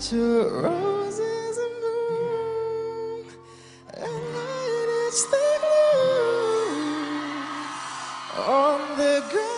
To roses and bloom, and light it's the gloom on the ground.